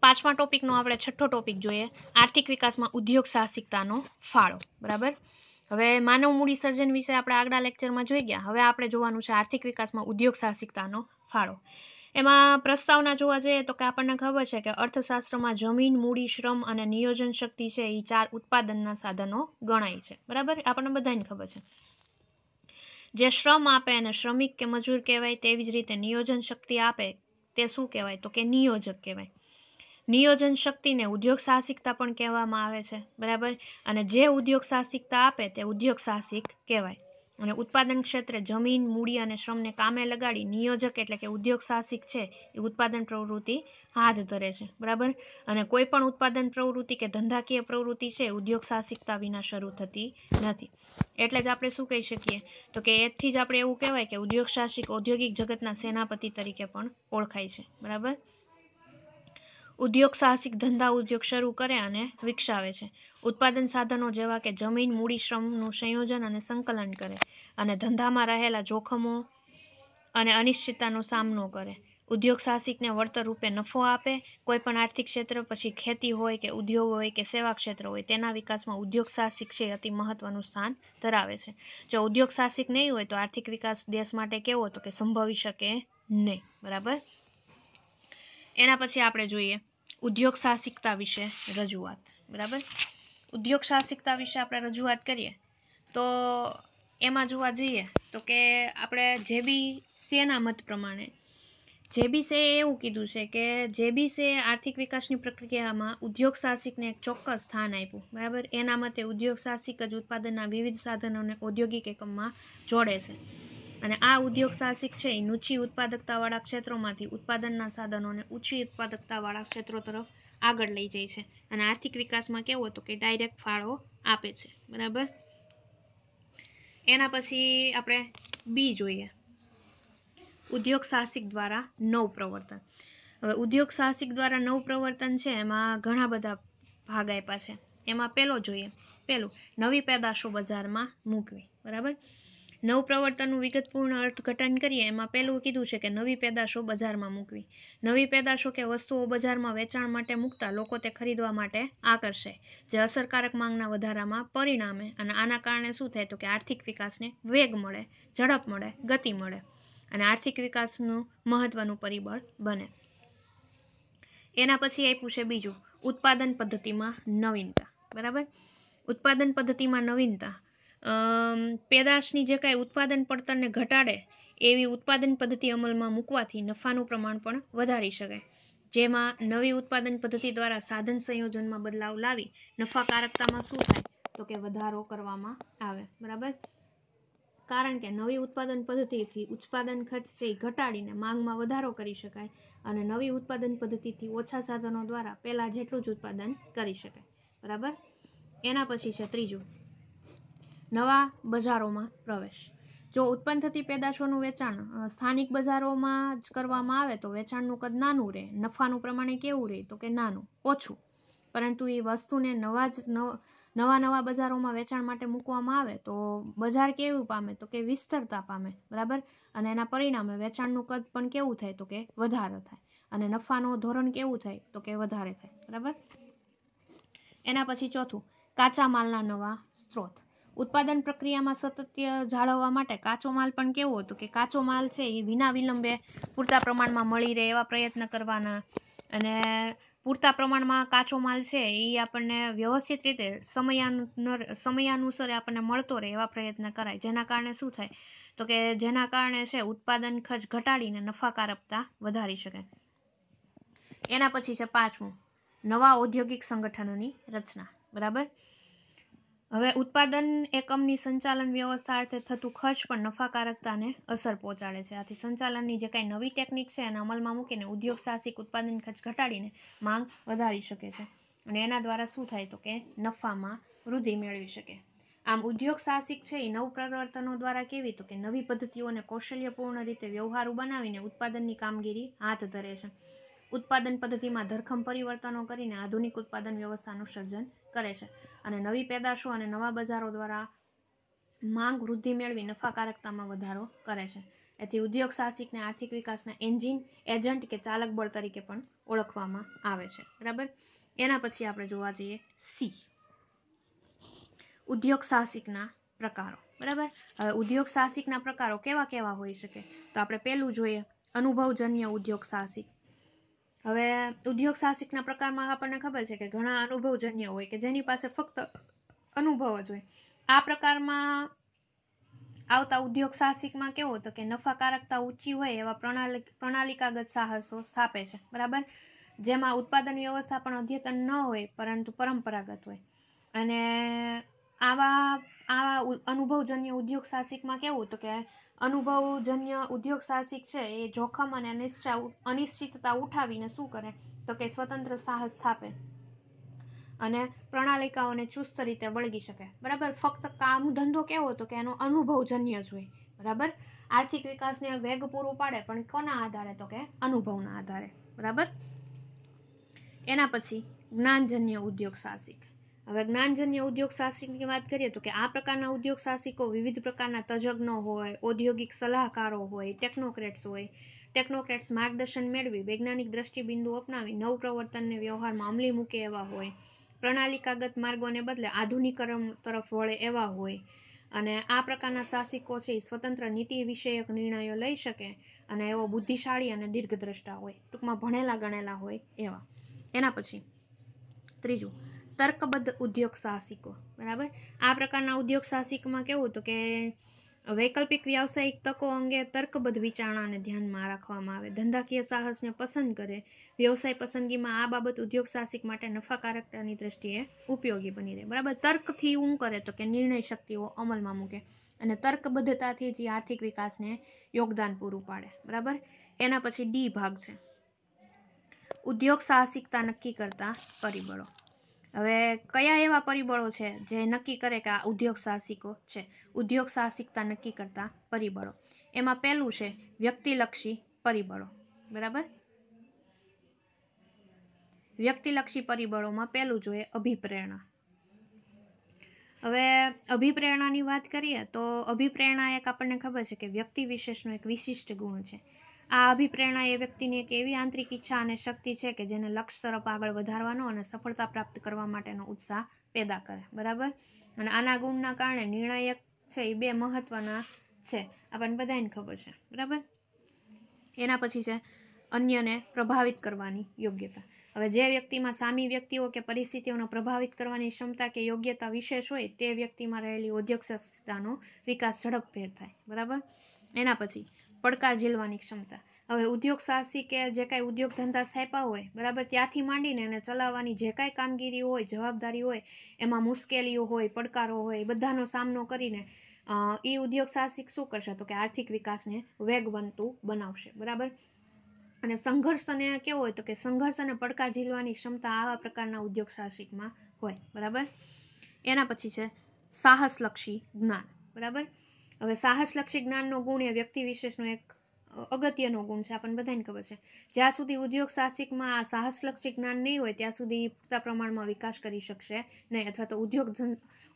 પાંચમા ટોપિકનો આપણે છઠ્ઠો ટોપિક જોઈએ, આર્થિક વિકાસમાં ઉદ્યોગ સાહસિકતાનો ફાળો, બરાબર? હવે માનવ મૂડી સર્જન વિશે આપણે આગલા લેક્ચરમાં જોઈ ગયા. હવે આપણે જોવાનું છે આર્થિક વિકાસમાં ઉદ્યોગ સાહસિકતાનો ફાળો. એમાં પ્રસ્તાવના જોવા જઈએ તો કે આપણને ખબર છે કે અર્થશાસ્ત્રમાં જમીન, મૂડી, શ્રમ અને નિયોજન શક્તિ છે એ ચાર ઉત્પાદનના સાધનો ગણાય છે. બરાબર? આપણને બધાને ખબર છે. જે શ્રમ આપે અને શ્રમિક કે મજૂર કહેવાય, તેવી જ રીતે નિયોજન શક્તિ આપે, તે શું કહેવાય? તો કે નિયોજક કહેવાય. નિયોજન શક્તિને ઉદ્યોગ સાહસિકતા પણ કહેવામાં આવે છે, બરાબર? અને જે ઉદ્યોગ સાહસિકતા આપે તે ઉદ્યોગ સાહસિક કહેવાય. અને ઉત્પાદન ક્ષેત્રે જમીન, મૂડી અને શ્રમને કામે લગાડી નિયોજક એટલે કે ઉદ્યોગ સાહસિક છે, એ ઉત્પાદન પ્રવૃત્તિ હાથ ધરે છે, બરાબર? અને કોઈ પણ ઉત્પાદન પ્રવૃત્તિ કે ધંધાકીય પ્રવૃત્તિ છે ઉદ્યોગ સાહસિકતા વિના શરૂ થતી નથી. એટલે જ આપણે શું કહી શકીએ? તો કે એથી જ આપણે એવું કહેવાય કે ઉદ્યોગ સાહસિક ઔદ્યોગિક જગતના સેનાપતિ તરીકે પણ ઓળખાય છે, બરાબર? ઉદ્યોગ સાહસિક ધંધા ઉદ્યોગ શરૂ કરે અને વિકસાવે છે. ઉત્પાદન સાધનો જેવા કે જમીન, મૂડી શ્રમનું સંયોજન અને સંકલન કરે અને ધંધામાં રહેલા જોખમો અને અનિશ્ચિતતાનો સામનો કરે. ઉદ્યોગ સાહસિકને વળતર રૂપે નફો આપે, કોઈ પણ આર્થિક ક્ષેત્ર પછી ખેતી હોય કે ઉદ્યોગ હોય કે સેવા ક્ષેત્ર હોય, તેના વિકાસમાં ઉદ્યોગ સાહસિક છે અતિ મહત્વનું સ્થાન ધરાવે છે. જો ઉદ્યોગ સાહસિક નહીં હોય તો આર્થિક વિકાસ દેશ માટે કેવો તો કે સંભવી શકે નહીં. બરાબર? એના પછી આપણે જોઈએ ઉદ્યોગ સાહસિકતા વિશે રજૂઆત, બરાબર? ઉદ્યોગ સાહસિકતા વિશે આપણે રજૂઆત કરીએ, તો એમાં જોવા જઈએ તો કે આપણે જે બી સેના મત પ્રમાણે જેબીસે એવું કીધું છે કે જેબીસે આર્થિક વિકાસની પ્રક્રિયામાં ઉદ્યોગ સાહસિકને એક ચોક્કસ સ્થાન આપ્યું, બરાબર? એના મતે ઉદ્યોગ સાહસિક જ ઉત્પાદનના વિવિધ સાધનોને ઔદ્યોગિક એકમમાં જોડે છે. અને આ ઉદ્યોગ સાહસિક છે. એ ઊંચી ઉત્પાદકતાવાળા ક્ષેત્રોમાંથી ઉત્પાદનના સાધનોને ઊંચી ઉત્પાદકતાવાળા ક્ષેત્રો તરફ આગળ લઈ જાય છે. અને આર્થિક વિકાસમાં કેવો હતો કે ડાયરેક્ટ ફાળો આપે છે. બરાબર? એના પછી આપણે બી જોઈએ. ઉદ્યોગ સાહસિક દ્વારા નવ પ્રવર્તન હવે ઉદ્યોગ સાહસિક દ્વારા નવ પ્રવર્તન છે, એમાં ઘણા બધા ભાગ આપ્યા છે. એમાં પેલો જોઈએ. પેલું નવી પેદાશો બજારમાં મૂકવી. બરાબર? નવ પ્રવર્તનનું વિગતપૂર્ણ અર્થઘટન કરીએ, એમાં પહેલું કીધું છે કે નવી પેદાશો બજારમાં મૂકવી. નવી પેદાશો કે વસ્તુઓ બજારમાં વેચાણ માટે મૂકતા લોકો તે ખરીદવા માટે આકર્ષે, જે અસરકારક માંગના વધારામાં પરિણામે અને આના કારણે શું થાય તો કે આર્થિક વિકાસને વેગ મળે, ઝડપ મળે, ગતિ મળે અને આર્થિક વિકાસનું મહત્વનું પરિબળ બને. એના પછી આપ્યું છે બીજું, ઉત્પાદન પદ્ધતિમાં નવીનતા. બરાબર? ઉત્પાદન પદ્ધતિમાં નવીનતા. પેદાશની જે કાંઈ ઉત્પાદન પડતરને ઘટાડે, એવી ઉત્પાદન પદ્ધતિ અમલમાં મૂકવાથી નફાનું પ્રમાણ પણ વધારી શકાય જેમાં નવી ઉત્પાદન પદ્ધતિ દ્વારા સાધન સંયોજનમાં બદલાવ લાવી નફાકારકતામાં શું થાય, તો કે વધારો કરવામાં આવે. બરાબર? કારણ કે નવી ઉત્પાદન પદ્ધતિથી ઉત્પાદન ખર્ચ છે એ ઘટાડીને માંગમાં વધારો કરી શકાય અને નવી ઉત્પાદન પદ્ધતિથી ઓછા સાધનો દ્વારા પહેલાં જેટલું જ ઉત્પાદન કરી શકાય બરાબર? એના પછી છે ત્રીજું. નવા બજારોમાં પ્રવેશ. જો ઉત્પન્ન થતી પેદાશોનું વેચાણ સ્થાનિક બજારોમાં જ કરવામાં આવે તો વેચાણનું કદ નાનું રહે. નફાનું પ્રમાણે કેવું રહે તો કે નાનું? ઓછું. પરંતુ એ વસ્તુને નવા જ નવા નવા બજારોમાં વેચાણ માટે મૂકવામાં આવે તો બજાર કેવું પામે તો કે વિસ્તરતા પામે. બરાબર? અને એના પરિણામે વેચાણનું કદ પણ કેવું થાય તો કે વધારે થાય. અને નફાનું ધોરણ કેવું થાય તો કે વધારે થાય. બરાબર? એના પછી ચોથું, કાચા માલના નવા સ્ત્રોત. ઉત્પાદન પ્રક્રિયામાં સતત જાળવવા માટે કાચો માલ પણ કેવો હતો કે કાચો માલ છે એ વિના વિલંબે પૂરતા પ્રમાણમાં મળી રહે એવા પ્રયત્ન કરવાના. અને પૂરતા પ્રમાણમાં કાચો માલ છે એ આપણને વ્યવસ્થિત રીતે સમયાનુ સમયાનુસાર આપણને મળતો રહે એવા પ્રયત્ન કરાય. જેના કારણે શું થાય? તો કે જેના કારણે છે ઉત્પાદન ખર્ચ ઘટાડીને નફાકારકતા વધારી શકે. એના પછી છે પાંચમું. નવા ઔદ્યોગિક સંગઠનોની રચના. બરાબર? હવે ઉત્પાદન એકમની સંચાલન વ્યવસ્થા અર્થે થતું ખર્ચ પણ નફાકારકતાને અસર પહોંચાડે છે. આથી સંચાલનની જે કાંઈ નવી ટેકનિક છે એને અમલમાં મૂકીને ઉદ્યોગ સાહસિક ઉત્પાદન ખર્ચ ઘટાડીને માંગ વધારી શકે છે. અને એના દ્વારા શું થાય તો કે નફામાં વૃદ્ધિ મેળવી શકે. આમ ઉદ્યોગ સાહસિક છે એ નવ પ્રવર્તનો દ્વારા કેવી તો કે નવી પદ્ધતિઓને કૌશલ્યપૂર્ણ રીતે વ્યવહારુ બનાવીને ઉત્પાદનની કામગીરી હાથ ધરે છે. ઉત્પાદન પદ્ધતિમાં ધરખમ પરિવર્તનો કરીને આધુનિક ઉત્પાદન વ્યવસ્થાનું સર્જન કરે છે. અને નવી પેદાશો અને નવા બજારો દ્વારા માંગ વૃદ્ધિ મેળવી નફાકારકતામાં વધારો કરે છે. એથી ઉદ્યોગ સાહસિકને આર્થિક વિકાસના એન્જિન, એજન્ટ કે ચાલક બળ તરીકે પણ ઓળખવામાં આવે છે. બરાબર? એના પછી આપણે જોવા જઈએ સી. ઉદ્યોગ સાહસિકના પ્રકારો. બરાબર? હવે ઉદ્યોગ સાહસિકના પ્રકારો કેવા કેવા હોઈ શકે? તો આપણે પહેલું જોઈએ અનુભવજન્ય ઉદ્યોગ સાહસિક. હવે ઉદ્યોગ સાહસિકના પ્રકારમાં આપણને ખબર છે કે ઘણા અનુભવજન્ય હોય કે જેની પાસે ફક્ત અનુભવ જ હોય. આ પ્રકારમાં આવતા ઉદ્યોગ સાહસિકમાં કેવો તો કે નફાકારકતા ઊંચી હોય એવા પ્રણાલી, પ્રણાલિકાગત સાહસો સ્થાપે છે. બરાબર? જેમાં ઉત્પાદન વ્યવસ્થા પણ અદ્યતન ન હોય, પરંતુ પરંપરાગત હોય. અને આવા આવા અનુભવજન્ય ઉદ્યોગ સાહસિકમાં કેવું તો કે અનુભવજન્ય ઉદ્યોગ સાહસિક છે, એ જોખમ અને અનિશ્ચિતતા ઉઠાવીને શું કરે? તો કે સ્વતંત્ર સાહસ સ્થાપે અને પ્રણાલિકાઓને ચુસ્ત રીતે વળગી શકે. બરાબર? ફક્ત કામ ધંધો કેવો તો કે એનો અનુભવજન્ય જ હોય. બરાબર? આર્થિક વિકાસને વેગ પૂરો પાડે પણ કોના આધારે તો કે અનુભવના આધારે. બરાબર? એના પછી જ્ઞાનજન્ય ઉદ્યોગ સાહસિક. હવે જ્ઞાનજન્ય ઉદ્યોગ સાહસિકની વાત કરીએ તો કે આ પ્રકારના ઉદ્યોગ સાહસિકો વિવિધ પ્રકારના તજજ્ઞો હોય, ઔદ્યોગિક સલાહકારો હોય ટેકનોક્રેટ્સ હોય. ટેકનોક્રેટ્સ માર્ગદર્શન મેળવી, વૈજ્ઞાનિક દ્રષ્ટિબિંદુ અપનાવી નવ પ્રવર્તનને વ્યવહારમાં અમલી મૂકે એવા હોય. પ્રણાલિકાગત માર્ગોને બદલે આધુનિકરણ તરફ વળે એવા હોય. અને આ પ્રકારના સાહસિકો છે એ સ્વતંત્ર નીતિ વિષયક નિર્ણયો લઈ શકે અને એવો બુદ્ધિશાળી અને દીર્ઘદ્રષ્ટા હોય. ટૂંકમાં ભણેલા ગણેલા હોય એવા. એના પછી ત્રીજું તર્કબદ્ધ ઉદ્યોગ સાહસિકો, બરાબર? આ પ્રકારના ઉદ્યોગ સાહસિકમાં કેવું તો કે વૈકલ્પિક વ્યાવસાયિક તકો અંગે તર્કબદ્ધ વિચારણાને ધ્યાનમાં રાખવામાં આવે, ધંધાકીય સાહસને પસંદ કરે, વ્યવસાય પસંદગીમાં આ બાબત ઉદ્યોગ સાહસિક માટે નફાકારકતાની દ્રષ્ટિએ ઉપયોગી બની રહે, બરાબર? તર્કથી શું કરે તો કે નિર્ણય શક્તિઓ અમલમાં મૂકે અને તર્કબદ્ધતાથી જ આર્થિક વિકાસને યોગદાન પૂરું પાડે, બરાબર? એના પછી ડી ભાગ છે. ઉદ્યોગ સાહસિકતા નક્કી કરતા પરિબળો. હવે કયા એવા પરિબળો છે જે નક્કી કરે કે આ ઉદ્યોગ સાહસિકો છે? ઉદ્યોગ સાહસિકતા નક્કી કરતા પરિબળો. એમાં પહેલું છે વ્યક્તિલક્ષી પરિબળો. બરાબર? વ્યક્તિલક્ષી પરિબળોમાં પહેલું જોઈએ અભિપ્રેરણા. હવે અભિપ્રેરણાની વાત કરીએ તો અભિપ્રેરણા એક આપણને ખબર છે કે વ્યક્તિ વિશેષનો એક વિશિષ્ટ ગુણ છે. આ અભિપ્રેરણા એ વ્યક્તિની એક એવી આંતરિક ઈચ્છા અને શક્તિ છે કે જેને લક્ષ્ય તરફ આગળ વધારવાનો અને સફળતા પ્રાપ્ત કરવા માટેનો ઉત્સાહ પેદા કરે. બરાબર? અને આના ગુણના કારણે નિર્ણાયક છે એ બે મહત્વના છે. આપણને બધાને ખબર છે. બરાબર? એના પછી છે અન્યને પ્રભાવિત કરવાની યોગ્યતા. હવે જે વ્યક્તિમાં સામી વ્યક્તિઓ કે પરિસ્થિતિઓનો પ્રભાવિત કરવાની ક્ષમતા કે યોગ્યતા વિશેષ હોય તે વ્યક્તિમાં રહેલી ઉદ્યોગ ક્ષમતાનો વિકાસ ઝડપભેર થાય. બરાબર? એના પછી પડકાર ઝીલવાની ક્ષમતા. હવે ઉદ્યોગ સાહસિકે જે કાંઈ ઉદ્યોગ ધંધા સ્થાપ્યા હોય, બરાબર, ત્યાંથી માંડીને એને ચલાવવાની જે કાંઈ કામગીરી હોય, જવાબદારી હોય, એમાં મુશ્કેલીઓ હોય, પડકારો હોય બધાનો સામનો કરીને એ ઉદ્યોગ સાહસિક શું કરશે? તો કે આર્થિક વિકાસને વેગવંતું બનાવશે, બરાબર? અને સંઘર્ષ અને કેવો હોય તો કે સંઘર્ષ અને પડકાર ઝીલવાની ક્ષમતા આવા પ્રકારના ઉદ્યોગ સાહસિકમાં હોય, બરાબર? એના પછી છે સાહસલક્ષી જ્ઞાન, બરાબર? હવે સાહસલક્ષી જ્ઞાનનો ગુણ એ વ્યક્તિ વિશેષનો એક અગત્યનો ગુણ છે, આપણને બધાને ખબર છે. જ્યાં સુધી ઉદ્યોગ સાહસિકમાં સાહસલક્ષી જ્ઞાન નહીં હોય, ત્યાં સુધી પૂરતા પ્રમાણમાં વિકાસ કરી શકશે નહીં, અથવા તો ઉદ્યોગ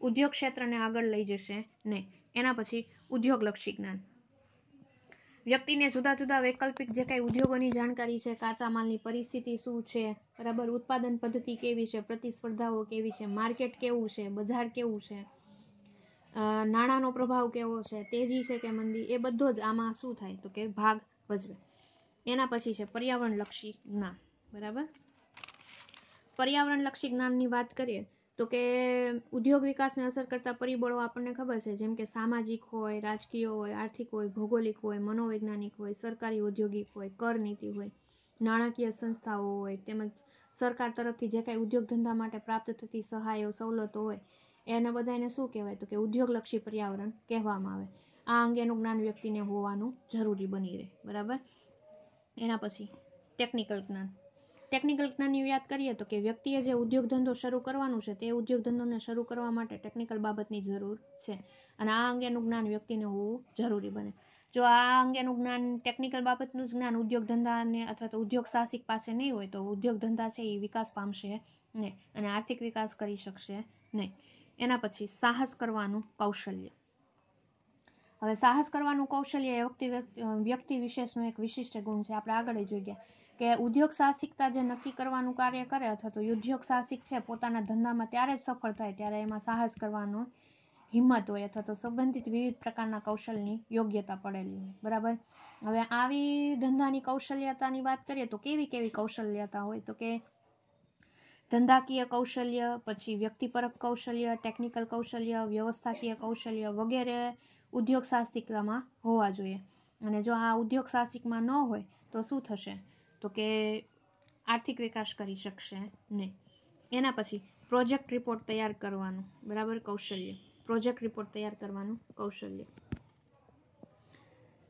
ઉદ્યોગ ક્ષેત્રને આગળ લઈ જશે નહીં. એના પછી ઉદ્યોગલક્ષી જ્ઞાન. વ્યક્તિને જુદા જુદા વૈકલ્પિક જે કાંઈ ઉદ્યોગોની જાણકારી છે, કાચા માલની પરિસ્થિતિ શું છે બરાબર ઉત્પાદન પદ્ધતિ કેવી છે, પ્રતિસ્પર્ધાઓ કેવી છે, માર્કેટ કેવું છે, બજાર કેવું છે નાણાંનો પ્રભાવ કેવો છે, તેજી છે કે મંદી, એ બધો જ આમાં શું થાય? તો કે ભાગ ભજવે. એના પછી છે પર્યાવરણલક્ષી જ્ઞાન, બરાબર? પર્યાવરણલક્ષી જ્ઞાનની વાત કરીએ, તો કે ઉદ્યોગ વિકાસને અસર કરતા પરિબળો આપણને ખબર છે, જેમ કે સામાજિક હોય, રાજકીય હોય, આર્થિક હોય, ભૌગોલિક હોય, મનોવૈજ્ઞાનિક હોય, સરકારી ઔદ્યોગિક હોય, કર નીતિ હોય, નાણાકીય સંસ્થાઓ હોય, તેમજ સરકાર તરફથી જે કાંઈ ઉદ્યોગ ધંધા માટે પ્રાપ્ત થતી સહાયો, સવલતો હોય એને બધાને શું કહેવાય તો કે ઉદ્યોગલક્ષી પર્યાવરણ કહેવામાં આવે. આ અંગેનું જ્ઞાન વ્યક્તિને હોવાનું જરૂરી બની રહે, બરાબર? એના પછી ટેકનિકલ જ્ઞાન. ટેકનિકલ જ્ઞાનની વાત કરીએ તો કે વ્યક્તિએ જે ઉદ્યોગ ધંધો શરૂ કરવાનું છે તે ઉદ્યોગ ધંધોને શરૂ કરવા માટે ટેકનિકલ બાબતની જરૂર છે અને આ અંગેનું જ્ઞાન વ્યક્તિને હોવું જરૂરી બને. જો આ અંગેનું જ્ઞાન ટેકનિકલ બાબતનું જ્ઞાન ઉદ્યોગ ધંધાને અથવા તો ઉદ્યોગ સાહસિક પાસે નહીં હોય તો ઉદ્યોગ ધંધા છે એ વિકાસ પામશે નહીં અને આર્થિક વિકાસ કરી શકશે નહીં. એના પછી સાહસ કરવાનું કૌશલ્ય. હવે સાહસ કરવાનું કૌશલ્ય એ વ્યક્તિ વ્યક્તિ વિશેષનું એક વિશિષ્ટ ગુણ છે. આપણે આગળ જોઈ ગયા કે ઉદ્યોગ સાહસિકતા જે નક્કી કરવાનું કાર્ય કરે અથવા તો ઉદ્યોગ સાહસિક છે પોતાના ધંધામાં ત્યારે જ સફળ થાય ત્યારે એમાં સાહસ કરવાનો હિંમત હોય અથવા તો સંબંધિત વિવિધ પ્રકારના કૌશલની યોગ્યતા પડેલી હોય. બરાબર? હવે આવી ધંધાની કૌશલ્યતાની વાત કરીએ તો કેવી કેવી કૌશલ્યતા હોય? તો કે ધંધાકીય કૌશલ્ય, પછી વ્યક્તિપરક કૌશલ્ય ટેકનિકલ કૌશલ્ય, વ્યવસ્થાકીય કૌશલ્ય વગેરે ઉદ્યોગ સાહસિકતામાં હોવા જોઈએ. અને જો આ ઉદ્યોગ સાહસિકમાં ન હોય, તો શું થશે? તો કે આર્થિક વિકાસ કરી શકશે નહીં. એના પછી પ્રોજેક્ટ રિપોર્ટ તૈયાર કરવાનું, બરાબર? કૌશલ્ય. પ્રોજેક્ટ રિપોર્ટ તૈયાર કરવાનું કૌશલ્ય.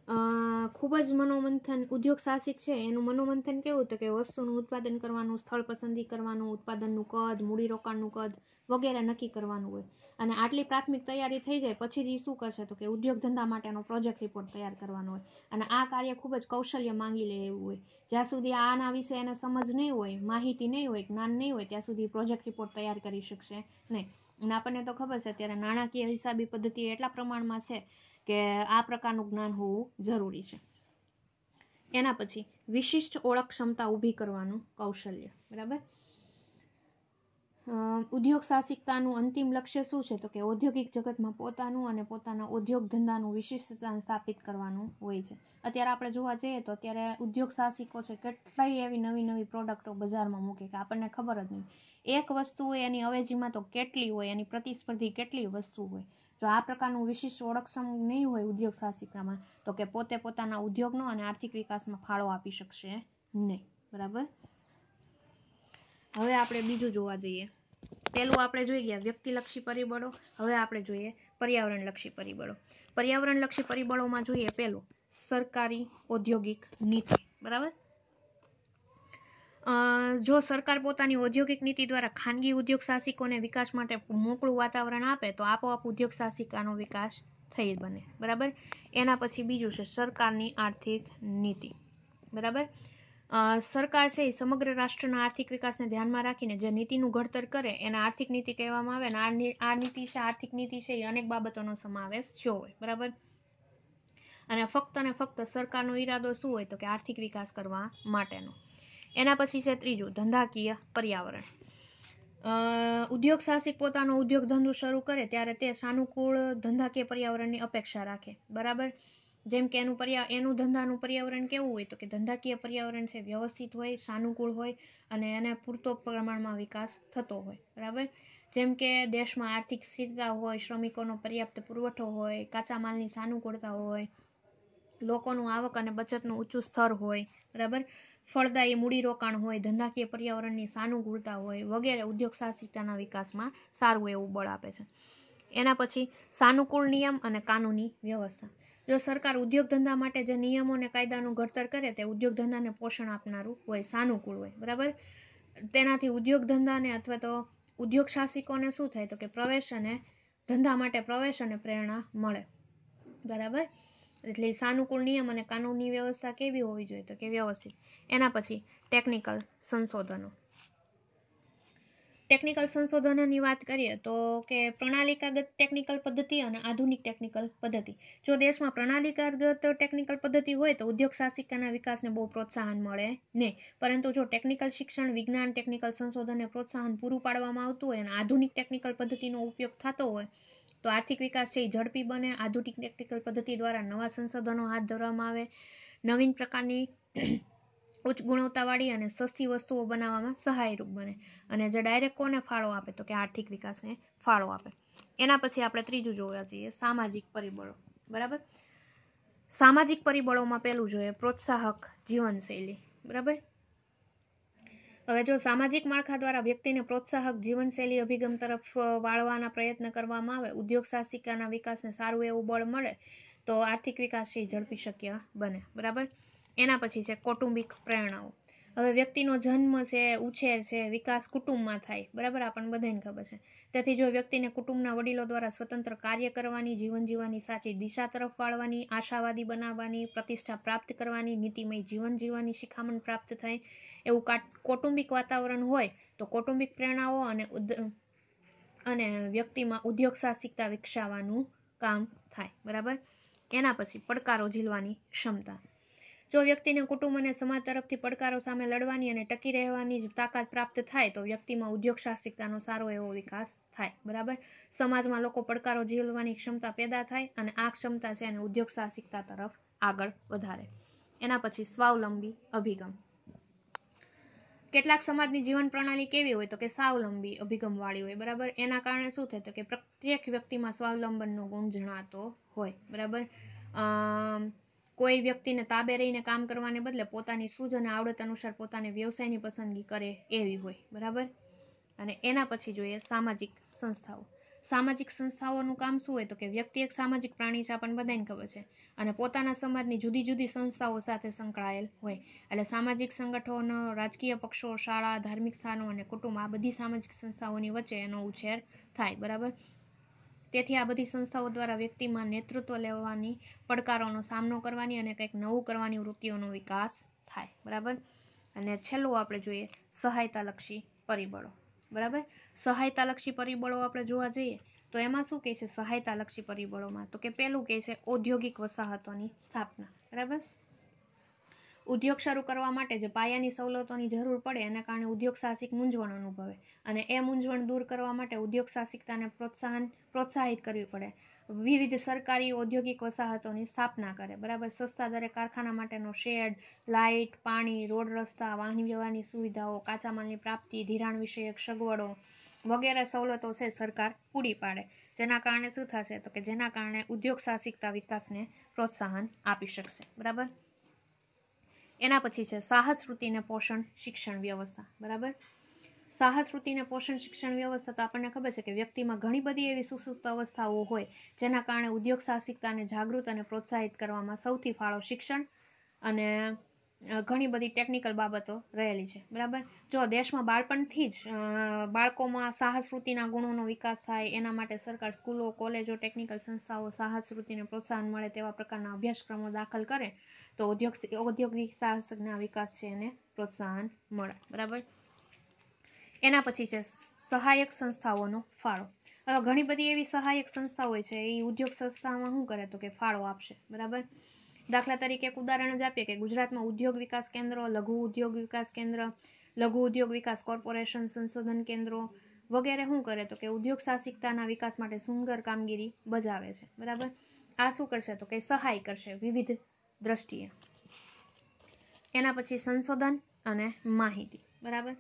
ખૂબ જ મનોમંથન, ઉદ્યોગ સાહસિક છે, એનું મનોમંથન કેવું તો કે વસ્તુનું ઉત્પાદન કરવાનું, સ્થળ પસંદગી કરવાનું, ઉત્પાદનનું કદ, મૂડીરોકાણનું કદ વગેરે નક્કી કરવાનું હોય. અને આટલી પ્રાથમિક તૈયારી થઈ જાય, પછી શું કરશે તો કે ઉદ્યોગ ધંધા માટેનો પ્રોજેક્ટ રિપોર્ટ તૈયાર કરવાનો હોય. અને આ કાર્ય ખૂબ જ કૌશલ્ય માંગી લે એવું હોય. જ્યાં સુધી આના વિશે એને સમજ નહીં હોય, માહિતી નહીં હોય, જ્ઞાન નહીં હોય, ત્યાં સુધી પ્રોજેક્ટ રિપોર્ટ તૈયાર કરી શકશે નહીં. અને આપણને તો ખબર છે, અત્યારે નાણાકીય હિસાબી પદ્ધતિ એટલા પ્રમાણમાં છે કે આ પ્રકારનું જ્ઞાન હોવું જરૂરી છે. એના પછી વિશિષ્ટ ઓળખ ક્ષમતા ઊભી કરવાનું કૌશલ્ય, બરાબર? ઉદ્યોગ સાહસિકતાનું અંતિમ લક્ષ્ય શું છે? તો કે ઔદ્યોગિક જગતમાં પોતાનું અને પોતાના ઉદ્યોગ ધંધાનું વિશિષ્ટતા સ્થાપિત કરવાનું હોય છે. અત્યારે આપણે જોવા જઈએ તો અત્યારે ઉદ્યોગ સાહસિકો છે કેટલાય એવી નવી નવી પ્રોડક્ટો બજારમાં મૂકે કે આપણને ખબર જ નહીં. એક વસ્તુ હોય એની અવેજીમાં તો કેટલી હોય, એની પ્રતિસ્પર્ધી કેટલી વસ્તુ હોય. જો આ પ્રકારનું વિશિષ્ટ ઓળખસમ નહીં હોય ઉદ્યોગ સાહસિકામાં તો કે પોતે પોતાના ઉદ્યોગનો અને આર્થિક વિકાસમાં ફાળો આપી શકશે નહીં. બરાબર? હવે આપણે બીજું જોવા જઈએ. પહેલું આપણે જોઈ ગયા વ્યક્તિલક્ષી પરિબળો. હવે આપણે જોઈએ પર્યાવરણલક્ષી પરિબળો. પર્યાવરણલક્ષી પરિબળોમાં જોઈએ પહેલું સરકારી ઔદ્યોગિક નીતિ. બરાબર? જો સરકાર પોતાની ઔદ્યોગિક નીતિ દ્વારા ખાનગી ઉદ્યોગ સાહસિકોને વિકાસ માટે મોકળું વાતાવરણ આપે, તો આપોઆપ ઉદ્યોગ સાહસિકાનો વિકાસ થઈ બને. બરાબર? એના પછી બીજું છે સરકારની આર્થિક નીતિ. બરાબર? સરકાર છે એ સમગ્ર રાષ્ટ્રના આર્થિક વિકાસને ધ્યાનમાં રાખીને જે નીતિનું ઘડતર કરે, એને આર્થિક નીતિ કહેવામાં આવે અને આ નીતિ છે, આર્થિક નીતિ છે, એ અનેક બાબતોનો સમાવેશ થયો હોય બરાબર? અને ફક્ત અને ફક્ત સરકારનો ઈરાદો શું હોય તો કે આર્થિક વિકાસ કરવા માટેનો. એના પછી છે ત્રીજું, ધંધાકીય પર્યાવરણ. ઉદ્યોગ સાહસિક પોતાનો ઉદ્યોગ ધંધો શરૂ કરે ત્યારે તે સાનુકૂળ ધંધાકીય પર્યાવરણની અપેક્ષા રાખે. બરાબર? જેમ કે એનું પર્યા, એનું ધંધાનું પર્યાવરણ કેવું હોય તો કે ધંધાકીય પર્યાવરણ છે વ્યવસ્થિત હોય, સાનુકૂળ હોય અને એને પૂરતો પ્રમાણમાં વિકાસ થતો હોય. બરાબર? જેમ કે દેશમાં આર્થિક સ્થિરતા હોય, શ્રમિકોનો પર્યાપ્ત પુરવઠો હોય, કાચા માલની સાનુકૂળતા હોય લોકોનું આવક અને બચતનું ઊંચું સ્તર હોય, બરાબર? ફળદાયી મૂડીરોકાણ હોય, ધંધાકીય પર્યાવરણની સાનુકૂળતા હોય, વગેરે ઉદ્યોગ સાહસિકતાના વિકાસમાં સારું એવું બળ આપે છે. એના પછી સાનુકૂળ નિયમ અને કાનૂની વ્યવસ્થા. જો સરકાર ઉદ્યોગ ધંધા માટે જે નિયમો અને કાયદાનું ઘડતર કરે, તે ઉદ્યોગ ધંધાને પોષણ આપનારું હોય, સાનુકૂળ હોય, બરાબર? તેનાથી ઉદ્યોગ ધંધાને અથવા તો ઉદ્યોગ સાહસિકોને શું થાય? તો કે પ્રવેશ અને ધંધા માટે પ્રવેશ અને પ્રેરણા મળે, બરાબર? એટલે સાનુકૂળ નિયમ અને કાનૂની વ્યવસ્થા કેવી હોવી જોઈએ તો કે વ્યવસ્થિત. એના પછી ટેકનિકલ સંશોધનો. ટેકનિકલ સંશોધનોની વાત કરીએ તો કે પ્રણાલિકાગત ટેકનિકલ પદ્ધતિ અને આધુનિક ટેકનિકલ પદ્ધતિ. જો દેશમાં પ્રણાલિકાગત ટેકનિકલ પદ્ધતિ હોય તો ઉદ્યોગ સાહસિકતાના વિકાસને બહુ પ્રોત્સાહન મળે નહીં પરંતુ જો ટેકનિકલ શિક્ષણ, વિજ્ઞાન ટેકનિકલ સંશોધનને પ્રોત્સાહન પૂરું પાડવામાં આવતું હોય અને આધુનિક ટેકનિકલ પદ્ધતિનો ઉપયોગ થતો હોય તો આર્થિક વિકાસ છે એ ઝડપી બને. આધુનિક ટેકનિકલ પદ્ધતિ દ્વારા નવા સંસાધનો હાથ ધરવામાં આવે. નવીન પ્રકારની ઉચ્ચ ગુણવત્તાવાળી અને સસ્તી વસ્તુઓ બનાવવામાં સહાયરૂપ બને. અને જે ડાયરેક્ટ કોને ફાળો આપે તો કે આર્થિક વિકાસને ફાળો આપે. એના પછી આપણે ત્રીજું જોવા જઈએ, સામાજિક પરિબળો. બરાબર? સામાજિક પરિબળોમાં પહેલું જોઈએ પ્રોત્સાહક જીવનશૈલી. બરાબર? હવે જો સામાજિક માળખા દ્વારા વ્યક્તિને પ્રોત્સાહક જીવનશૈલી અભિગમ તરફ વાળવાના પ્રયત્ન કરવામાં આવે, ઉદ્યોગ સાહસિકાના વિકાસને સારું એવું બળ મળે, તો આર્થિક વિકાસ છે ઝડપી શક્ય બને. બરાબર? એના પછી છે કૌટુંબિક પ્રેરણાઓ. હવે વ્યક્તિનો જન્મ છે, ઉછેર છે, વિકાસ કુટુંબમાં થાય. બરાબર? આપણને બધાને ખબર છે. તેથી જો વ્યક્તિને કુટુંબના વડીલો દ્વારા સ્વતંત્ર કાર્ય કરવાની, જીવન જીવવાની સાચી દિશા તરફ વાળવાની, આશાવાદી બનાવવાની, પ્રતિષ્ઠા પ્રાપ્ત કરવાની, નીતિમય જીવન જીવવાની શિખામણ પ્રાપ્ત થાય, એવું કૌટુંબિક વાતાવરણ હોય, તો કૌટુંબિક પ્રેરણાઓ અને અને વ્યક્તિમાં ઉદ્યોગ સાહસિકતા વિકસાવવાનું કામ થાય. બરાબર? એના પછી પડકારો ઝીલવાની ક્ષમતા. જો વ્યક્તિને કુટુંબ અને સમાજ તરફથી પડકારો સામે લડવાની અને ટકી રહેવાની જ તાકાત પ્રાપ્ત થાય, તો વ્યક્તિમાં ઉદ્યોગ સાહસિકતાનો સારો એવો વિકાસ થાય, બરાબર? સમાજમાં લોકો પડકારો ઝીલવાની ક્ષમતા પેદા થાય અને આ ક્ષમતા છે એને ઉદ્યોગ સાહસિકતા તરફ આગળ વધારે. એના પછી સ્વાવલંબી અભિગમ. કેટલાક સમાજની જીવન પ્રણાલી કેવી હોય તો કે સ્વાવલંબી અભિગમ વાળી હોય બરાબર? એના કારણે શું થાય તો કે પ્રત્યેક વ્યક્તિમાં સ્વાવલંબનનો ગુણ જણાતો હોય, બરાબર? અમ કોઈ વ્યક્તિને તાબે રહીને કામ કરવાને બદલે પોતાની સૂઝ અને આવડત અનુસાર પોતાને વ્યવસાયની પસંદગી કરે એવી હોય, બરાબર? અને એના પછી જોઈએ સામાજિક સંસ્થાઓ. સામાજિક સંસ્થાઓનું કામ શું હોય તો કે વ્યક્તિ એક સામાજિક પ્રાણી છે, આપણને બધાને ખબર છે. અને પોતાના સમાજની જુદી જુદી સંસ્થાઓ સાથે સંકળાયેલ હોય. એટલે સામાજિક સંગઠનો, રાજકીય પક્ષો, શાળા, ધાર્મિક સ્થાનો અને કુટુંબ આ બધી સામાજિક સંસ્થાઓની વચ્ચે એનો ઉછેર થાય, બરાબર? તેથી આ બધી સંસ્થાઓ દ્વારા વ્યક્તિમાં નેતૃત્વ લેવાની પડકારોનો સામનો કરવાની અને કંઈક નવું કરવાની વૃત્તિઓનો વિકાસ થાય. બરાબર? અને છેલ્લું આપણે જોઈએ સહાયતાલક્ષી પરિબળો. બરાબર? સહાયતાલક્ષી પરિબળો આપણે જોવા જઈએ તો એમાં શું કહે છે? સહાયતાલક્ષી પરિબળોમાં તો કે પહેલું કહે છે ઔદ્યોગિક વસાહતોની સ્થાપના. બરાબર? ઉદ્યોગ શરૂ કરવા માટે જે પાયાની સવલતોની જરૂર પડે, એના કારણે ઉદ્યોગ સાહસિક મૂંઝવણ અનુભવે. અને એ મૂંઝવણ દૂર કરવા માટે ઉદ્યોગ સાહસિકતાને પ્રોત્સાહન, પ્રોત્સાહિત કરવી પડે. વિવિધ સરકારી ઔદ્યોગિક વસાહતોની સ્થાપના કરે. બરાબર? સસ્તા દરે કારખાના માટેનો શેડ, લાઇટ, પાણી, રોડ રસ્તા, વાહન વ્યવહારની સુવિધાઓ, કાચા માલની પ્રાપ્તિ, ધિરાણ વિષયક સગવડો વગેરે સવલતો છે સરકાર પૂરી પાડે. જેના કારણે શું થશે? તો કે જેના કારણે ઉદ્યોગ સાહસિકતા વિકાસને પ્રોત્સાહન આપી શકશે. બરાબર? એના પછી છે સાહસ વૃત્તિને પોષણ શિક્ષણ વ્યવસ્થા, બરાબર? સાહસવૃત્તિને પોષણ શિક્ષણ વ્યવસ્થા તો આપણને ખબર છે કે વ્યક્તિમાં ઘણી બધી એવી સુસુપ્ત અવસ્થાઓ હોય, જેના કારણે ઉદ્યોગ સાહસિકતાને જાગૃત અને પ્રોત્સાહિત કરવામાં સૌથી ફાળો શિક્ષણ અને ઘણી બધી ટેકનિકલ બાબતો રહેલી છે, બરાબર? જો દેશમાં બાળપણથી જ બાળકોમાં સાહસ વૃત્તિના ગુણોનો વિકાસ થાય, એના માટે સરકાર સ્કૂલો, કોલેજો ટેકનિકલ સંસ્થાઓ સાહસવૃત્તિને પ્રોત્સાહન મળે તેવા પ્રકારના અભ્યાસક્રમો દાખલ કરે તો ઉદ્યોગ ઔદ્યોગિક સાહસના વિકાસ છે એને પ્રોત્સાહન મળે. બરાબર? એના પછી છે સહાયક સંસ્થાઓનો ફાળો. હવે ઘણી બધી એવી સહાયક સંસ્થા હોય છે, એ ઉદ્યોગ સંસ્થામાં શું કરે તો કે ફાળો આપશે. બરાબર? દાખલા તરીકે એક ઉદાહરણ જ આપીએ કે ગુજરાતમાં ઉદ્યોગ વિકાસ કેન્દ્રો, લઘુ ઉદ્યોગ વિકાસ કેન્દ્ર, લઘુ ઉદ્યોગ વિકાસ કોર્પોરેશન, સંશોધન કેન્દ્રો વગેરે શું કરે તો કે ઉદ્યોગ સાહસિકતાના વિકાસ માટે સુંદર કામગીરી બજાવે છે. બરાબર? આ શું કરશે તો કે સહાય કરશે વિવિધ દ્રષ્ટિએ. એના પછી સંશોધન અને માહિતી. બરાબર?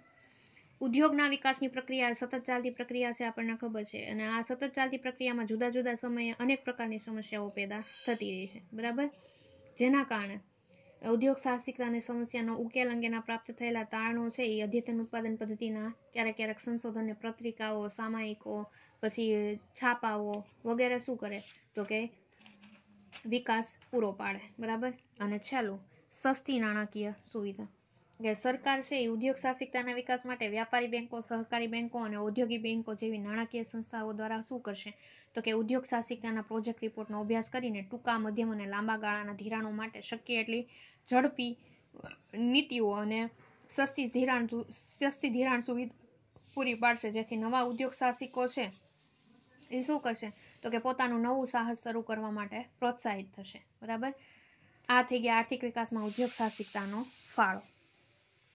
ઉદ્યોગના વિકાસની પ્રક્રિયા, સતત ચાલતી પ્રક્રિયા છે આપણને ખબર છે. અને આ સતત ચાલતી પ્રક્રિયામાં જુદા જુદા સમયે અનેક પ્રકારની સમસ્યાઓ પેદા થતી રહી છે. બરાબર? જેના કારણે ઉદ્યોગ સાહસિકતાની સમસ્યાનો ઉકેલ અંગેના પ્રાપ્ત થયેલા તારણો છે એ અદ્યતન ઉત્પાદન પદ્ધતિના ક્યારેક ક્યારેક સંશોધનને પત્રિકાઓ, સામાયિકો, પછી છાપાઓ વગેરે શું કરે? તો કે વિકાસ પૂરો પાડે, બરાબર? અને છેલ્લું, સસ્તી નાણાકીય સુવિધા. કે સરકાર છે એ ઉદ્યોગ સાહસિકતાના વિકાસ માટે વ્યાપારી બેન્કો સહકારી બેન્કો અને ઔદ્યોગિક બેન્કો જેવી નાણાકીય સંસ્થાઓ દ્વારા શું કરશે? તો કે ઉદ્યોગ સાહસિકતાના પ્રોજેક્ટ રિપોર્ટનો અભ્યાસ કરીને ટૂંકા, મધ્યમ અને લાંબા ગાળાના ધિરાણો માટે શક્ય એટલી ઝડપી નીતિઓ અને સસ્તી ધિરાણ સસ્તી ધિરાણ સુવિધા પૂરી પાડશે. જેથી નવા ઉદ્યોગ સાહસિકો છે એ શું કરશે? તો કે પોતાનું નવું સાહસ શરૂ કરવા માટે પ્રોત્સાહિત થશે. બરાબર? આ થઈ ગયા આર્થિક વિકાસમાં ઉદ્યોગ સાહસિકતાનો ફાળો.